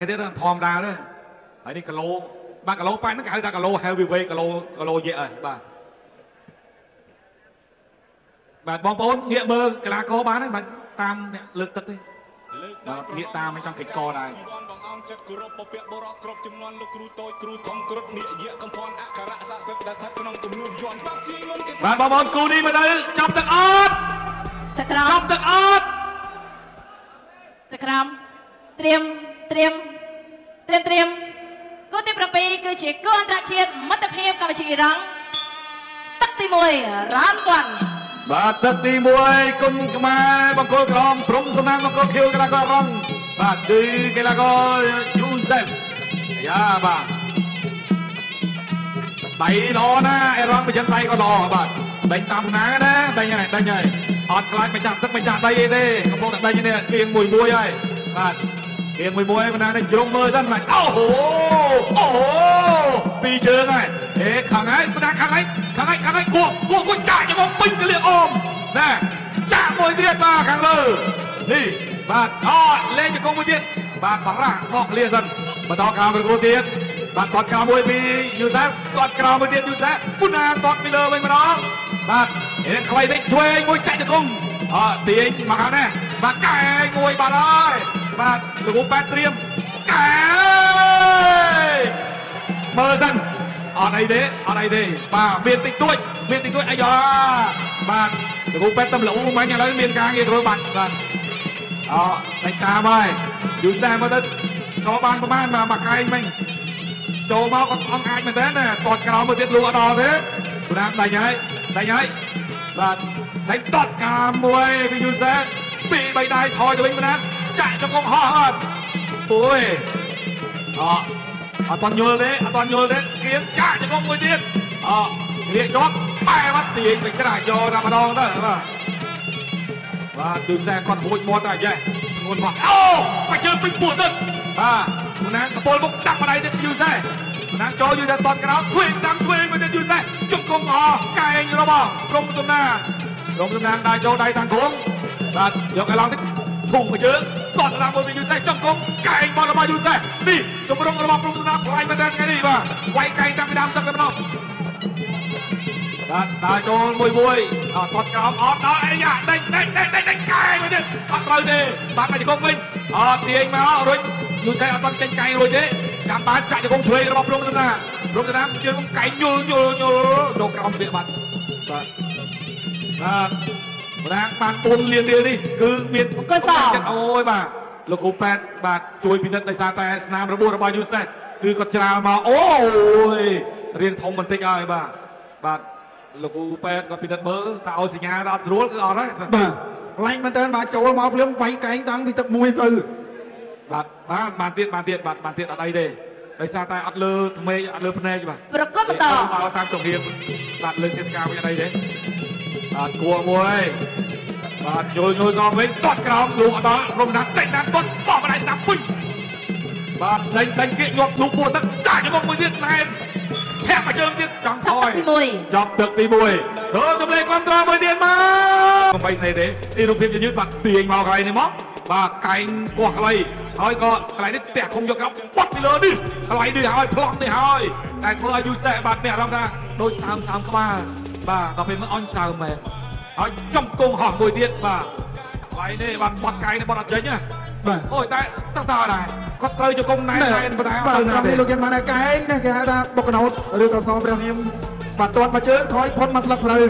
ទៀតធម្មតាទេហើយនេះគីឡូបាទគីឡូប៉ែនហ្នឹងគេហៅថាគីឡូ heavyweight គីឡូគីឡូយេហើយបាទបាទបងប្អូនងាកមើលកីឡាករបានហើយបាទតាមអ្នកលើកទឹកទេបាទងាកតាមមិនចង់កិច្ចកដែរបងអង្គចិត្តគោរពពពាក់បរោះគ្រប់ចំនួនលោកគ្រូតូចគ្រូធំគ្រុតនិយាកំផនអក្សរស័ក្តិសិទ្ធិដែលស្ថិតក្នុងគំនូយន្តបាក់ជាងមុនគេបាទបងប្អូនគូនេះមកទៅចាប់ទឹកអត់ចក្រមចាប់ទឹកអត់ចក្រមត្រៀមត្រៀម ត្រៀមត្រៀមគូទី7គឺជាគូអន្តរជាតិមិត្តភាពកម្ពុជាអ៊ីរ៉ង់ទឹកទី1រ៉ានវ៉ាន់បាទទឹកទី1គុំខ្មែរបង្គោលក្រមព្រំសំណាងបង្គោលខៀវកីឡាកររងបាទគឺកីឡាករយូសេហ្វយ៉ាបាទដៃល្អណាស់អេរ៉ង់បញ្ចឹងដៃក៏ល្អបាទដេញតាមណាណាដេញហើយដេញហើយអត់ខ្លាចម្ចាស់ទឹកម្ចាស់ដីអីទេកំពុងតែដេញនេះគៀងមួយមួយហើយបាទ គៀងមួយមួយបណ្ដានេះជ្រុងមើលទៅមិនអូហូអូហូពីរជើងហើយអេខាងហើយបណ្ដាខាងហើយខាងហើយខាងហើយគួគួគួចាក់យកមកពេញកលៀកអមណាចាក់មួយទៀតបាទខាងលើនេះបាទអត់លេងជង្គង់មួយទៀតបាទបារ៉ាបកឃ្លាសិនបន្តក្រោមប្រកួតទៀតបាទគាត់ក្រោមមួយពីយូសាគាត់ក្រោមមួយទៀតយូសាពុណាគាត់ពីលើវិញម្ដងបាទអេខ្លីវិញឆ្វេងមួយចាក់ជង្គង់អត់ទាញមកខាងនេះបាទកែមួយបាទហើយ បាទលោកគ្រូប៉ែតត្រៀមកែមើលសិនអត់អីទេអត់អីទេបាទមានតិចតួចមានតិចតួចអាយ៉ាបាទលោកគ្រូប៉ែតតំលូមិញឥឡូវមានការងារធ្វើបាត់បាទអតែតាមហើយយូសាមើលទៅចូលបានប្រហែលបាទមកកែងមិញចូលមកគាត់អង្អាចមែនតើណាតតក្រោមមួយទៀតលូអត់ដល់ទេប្រាំដាច់ហើយដាច់ហើយបាទដាច់តតកាមួយពីយូសែពីរបីដៃថយទៅវិញណា ចាក់ចង្គង់ហោះអត់អូយអអត់តន់យល់ទេអត់តន់យល់ទេគៀងចាក់ចង្គង់មួយទៀតអរៀកជាប់បែបាត់ទាញទៅក្រាយកតែម្ដងទៅបាទបាទយូសែគាត់រួចមាត់តែយ៉េះធ្ងន់មកអូមកជើងពេញពោះទៅបាទមុនណាកពលមុខស្ដាប់ម្ដាយទៀតយូសែមុនណាចូលយូសែតតក្រោមធ្វើតាមធ្វើមកទៀតយូសែជង្គង់អកែងរបស់ក្រុមសំណាក្រុមសំណាដើរចូលដៃតាមគងបាទយកឲ្យឡើងតិចធូរមួយជើង តតតាមមួយពីយូសែជង្គង់កែងបោះរបស់យូសែនេះទម្រង់របស់ក្រុមសំណាផ្លាយមែនតើថ្ងៃនេះបាទវាយកែងតាំងពីដើមទឹកតែម្ដងបាទដើរចូលមួយមួយអត់តត់ក្រោមអត់ដល់អេយ៉ាដេញដេញដេញដេញដេញកែមួយទៀតអត់ត្រូវទេបាទតែជង្គង់វិញអត់ទាញមករុញយូសែអត់តចេញកែរួចទេចាំបានចាក់ជង្គង់ឆ្វេងរបស់ព្រំសំណាព្រំសំណាជើងកែញុលញុលញុលចូលក្រោមវាបាត់បាទបាទ ម្ដងបាន4លានរៀលនេះគឺមានចិត្តអូយបាទលោកគ្រូប៉ែតបាទជួយពិនិត្យដោយសារតែស្នាមរបួសរបស់យូសែគឺគាត់ច្រាលមកអូយរៀងធំបន្តិចហើយបាទបាទលោកគ្រូប៉ែតគាត់ពិនិត្យមើលតើឲ្យសញ្ញាដល់អត់ស្រួលគឺអត់ហើយបាទឡាញ់មែនតើបាទចូលមកភ្លាមវាយកែងតាំងពីទឹកមួយទៅបាទបាទបានទៀតបានទៀតបាទបានទៀតអត់អីទេដោយសារតែអត់លើថ្មេអត់លើភ្នែកបាទប្រកួតបន្តមកតាមចំហៀងបាទលើសៀតកាវិញអត់អីទេ បាទគួរមួយបាទយល់យល់ដល់វិញតត់ក្រោមលូអត់ដល់រំណាត់តិចណាត់តត់បោះបណ្ដៃស្ដាប់ពុញបាទដេញដេញគៀកញាប់លូពួរទឹកចាក់យកមួយទៀតណែនធាក់មកជើងទៀតចង់ចាប់ថយទឹកទី1ចប់ទឹកទី1សូមទម្លេគ្រប់ត្រមួយទៀតមកកំបីនេះទេនេះរូបភាពយឺតបាទទាញមកកន្លែងនេះមកបាទកែងគោះខ្លីហើយក៏កន្លែងនេះផ្ទះឃុំយកក្រោបបាត់ពីលើនេះកន្លែងនេះហើយប្លង់នេះហើយតែធ្វើឲ្យយូសេបាទមានអារម្មណ៍ថាដូចសើមសើមក្បាល បាទដល់ពេលមើលអញសើមមែនហើយចំគង់ហោះមួយទៀតបាទកន្លែងនេះបាទបាត់កែងនេះបាត់អត់ចេញណាបាទអូយតែសសើរដែរគាត់ត្រូវជង្គង់ណែនណែនប៉ុន្តែអត់បាទទៅណាតាមទេនេះលោកយើងបានតែកែងណាគេហៅថាបុកកណោតឬក៏សព្រះនាមបាទទាត់មកជើងថយផុតមកស្លឹកស្រូវ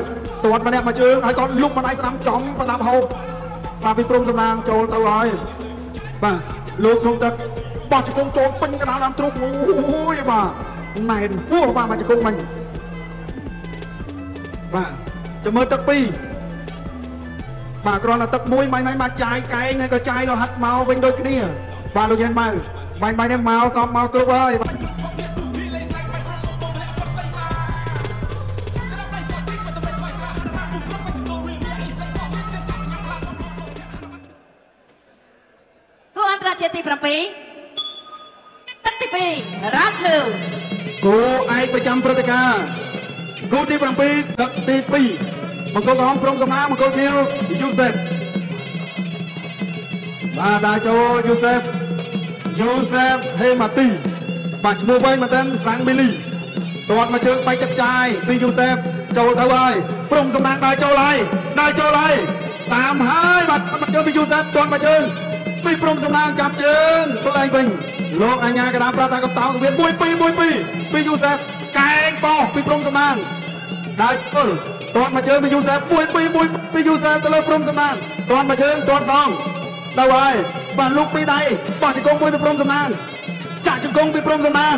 ទាត់ម្នាក់មកជើងហើយក៏លុកម្ដាយស្ដាំចំប្រដាប់ហូបបាទពីព្រំសំណាងចូលទៅហើយបាទលោកក្នុងទឹកបោះជង្គង់ចូលពេញកណ្ដាលដើមទ្រូងអូយបាទណែនពោះបាទមកជង្គង់មិញ បាទចាំមើលទឹកពីរបាទគ្រាន់តែទឹកមួយមិនមិនមកចាយកែងហើយក៏ចាយលោហិតមកវិញដូចគ្នា បាទលោកយានមកបាញ់បាញ់នេះមកសំមកគ្រប់ហើយគូអន្តរជាតិទី7ទឹកទី2រ៉ាឈឺគូឯកប្រចាំព្រឹត្តិការណ៍ គូទី7ទឹកទី2មង្គលក្រហមព្រំសំណាងមង្គលខៀវយូសេបបាទដើរចូលយូសេបយូសេបហេម៉ាទីបាទឈ្មោះវិញមែនទែនសាំងមីលីទាត់មកជើងបែកទឹកចាយពីយូសេបចូលទៅហើយព្រំសំណាងដើរចូលហើយដើរចូលហើយតាមហើយបាទមកជើងពីយូសេបទាត់មកជើងពីព្រំសំណាងចាប់ជើងផ្លែងវិញលោកអញ្ញាកដាប្រាប់ថាកំតោងទៅវា1 2 1 2ពីយូសេប កែងបោះពីព្រំសំណាងដើរពលទាត់មកជើងពីយូសេប1 2 1ពីយូសេបទៅលើព្រំសំណាងទាត់មកជើងទាត់សងទៅហើយបាទលោកពីដៃបោះជង្គង់មួយទៅព្រំសំណាងចាក់ជង្គង់ពីព្រំសំណាង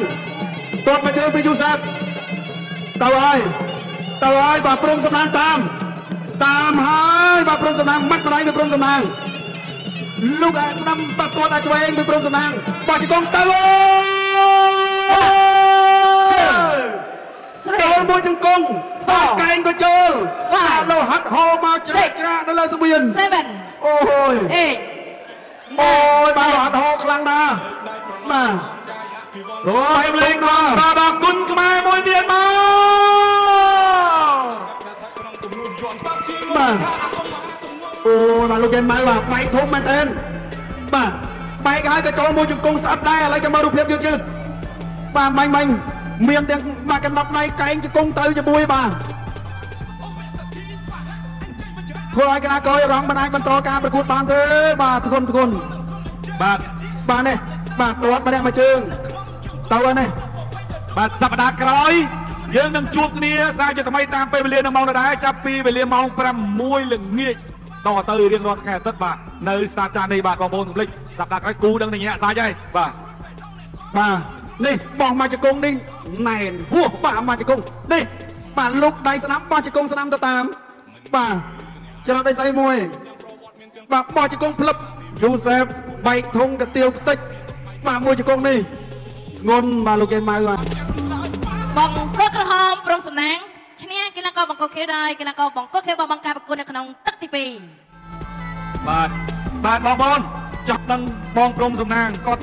ទាត់មកជើងពីយូសេបទៅហើយទៅហើយបាទព្រំសំណាងតាមតាមហើយបាទព្រំសំណាងមាត់ម្ដាយទៅព្រំសំណាងលោកអាស្ដាំបាត់ទាត់អាចឆ្វេងទៅព្រំសំណាងបោះជង្គង់ទៅអូយ ស្រីចូលមួយជង្គង់ Four កែងក៏ចូល Five លោហាត់ហោមកច្រាក់ Six ច្រាក់នៅលើស្បៀន7អូយ8អូយបាទលោហាត់ហោខ្លាំងណាស់បាទសូមឲ្យលេងមកបាទដល់គុណខ្មែរមួយទៀតមកក្នុងគំនូយន់បាក់ឈៀងបាទអូបាទលោកយ៉ែនម៉ៅបាទបែកធំមែនតើបាទបែកហើយក៏ចូលមួយជង្គង់ស្អិតដែរឥឡូវចាំមើលរូបភាពយឺតយឺតបាទមាញ់មាញ់ មានទាំងបាទកណ្ដប់ដៃកែងជង្គង់ទៅជាមួយបាទធ្វើឲ្យកណាកយរងមិនអាចបន្តការប្រកួតបានទេបាទធ្ងន់ធ្ងន់បាទបាទនេះបាទដួតម្នាក់មួយជើងទៅហើយនេះបាទសប្តាហ៍ក្រោយយើងនឹងជួបគ្នាសាជាថ្មីតាមពេលវេលានៅម៉ោងដដែលចាប់ពីវេលាម៉ោង6ល្ងាចតទៅរៀងរាល់ថ្ងៃអាទិត្យបាទនៅស្តាចានេះបាទបងប្អូនកុំភ្លេចសប្តាហ៍ក្រោយគូដឹងតែញាក់សាច់ហើយបាទបាទ នេះបោះមកជង្គង់នេះណែនហួសបាទមកជង្គង់នេះបាទលោកដៃស្ដាំបោះជង្គង់ស្ដាំទៅតាមបាទច្រត់ដៃស្អីមួយបាទបោះជង្គង់ផ្លឹបយូសេបបែកធុងកាទៀវខ្ទេចបាទមួយជង្គង់នេះធ្ងន់បាទលោកយេម៉ៅបាទបងកកក្រហមព្រំសំណាងឈ្នះកីឡាករបង្គោលខេរហើយកីឡាករបង្គោលខេបបង្ការប្រកួតនៅក្នុងទឹកទី2បាទបាទបងប្អូនចាប់ដឹងបងព្រំសំណាងគាត់